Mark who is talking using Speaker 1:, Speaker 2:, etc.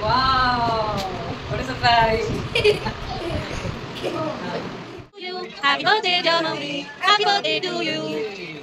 Speaker 1: Wow! What a surprise!
Speaker 2: Happy birthday, Jamali. Happy birthday to you.